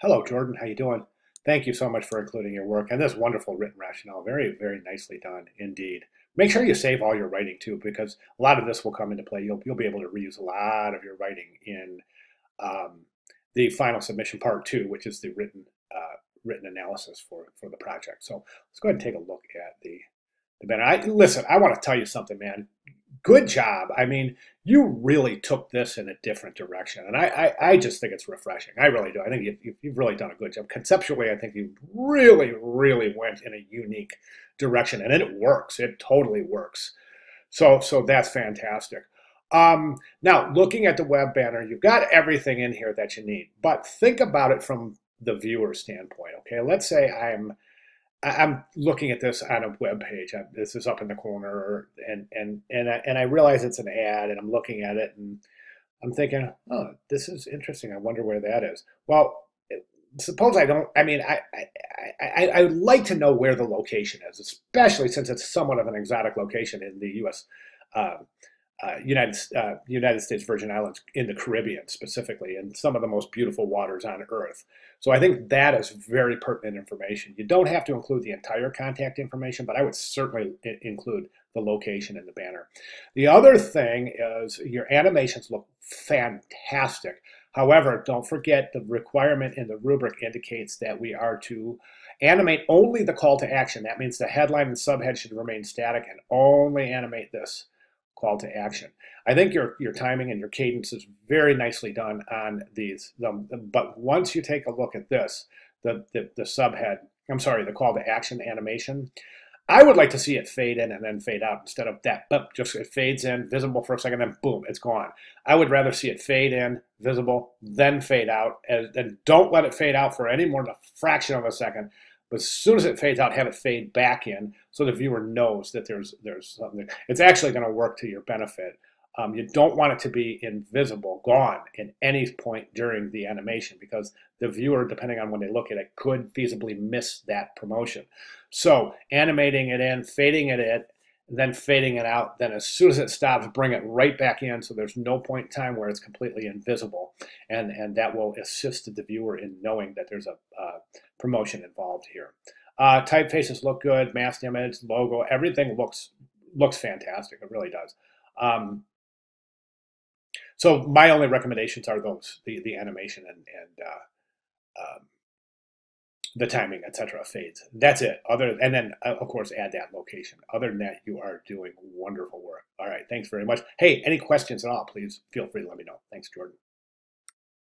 Hello, Jordan. How you doing? Thank you so much for including your work and this wonderful written rationale. Very, very nicely done indeed. Make sure you save all your writing too, because a lot of this will come into play. You'll you'll be able to reuse a lot of your writing in um, the final submission part two, which is the written uh, written analysis for for the project. So let's go ahead and take a look at the the banner. I, listen, I want to tell you something, man good job. I mean, you really took this in a different direction, and I, I, I just think it's refreshing. I really do. I think you, you've really done a good job conceptually. I think you really, really went in a unique direction, and it works. It totally works. So, so that's fantastic. Um, now, looking at the web banner, you've got everything in here that you need, but think about it from the viewer standpoint. Okay, let's say I'm I'm looking at this on a web page. This is up in the corner, and and and I, and I realize it's an ad, and I'm looking at it, and I'm thinking, oh, this is interesting. I wonder where that is. Well, suppose I don't. I mean, I I, I I would like to know where the location is, especially since it's somewhat of an exotic location in the U.S. Uh, uh, United uh, United States Virgin Islands in the Caribbean specifically, and some of the most beautiful waters on Earth. So I think that is very pertinent information. You don't have to include the entire contact information, but I would certainly include the location in the banner. The other thing is your animations look fantastic. However, don't forget the requirement in the rubric indicates that we are to animate only the call to action. That means the headline and subhead should remain static and only animate this call to action. I think your your timing and your cadence is very nicely done on these. but once you take a look at this, the, the, the subhead, I'm sorry, the call to action animation, I would like to see it fade in and then fade out instead of that. But just it fades in, visible for a second, then boom, it's gone. I would rather see it fade in, visible, then fade out, and, and don't let it fade out for any more than a fraction of a second but as soon as it fades out, have it fade back in so the viewer knows that there's there's something. It's actually going to work to your benefit. Um, you don't want it to be invisible, gone in any point during the animation because the viewer, depending on when they look at it, could feasibly miss that promotion. So animating it in, fading it in, then fading it out. Then as soon as it stops, bring it right back in so there's no point in time where it's completely invisible. And, and that will assist the viewer in knowing that there's a uh, promotion involved here. Uh, typefaces look good, masked image, logo, everything looks looks fantastic. It really does. Um, so my only recommendations are those: the the animation and and uh, um, the timing, etc. Fades. That's it. Other and then uh, of course add that location. Other than that, you are doing wonderful work. All right, thanks very much. Hey, any questions at all? Please feel free to let me know. Thanks, Jordan.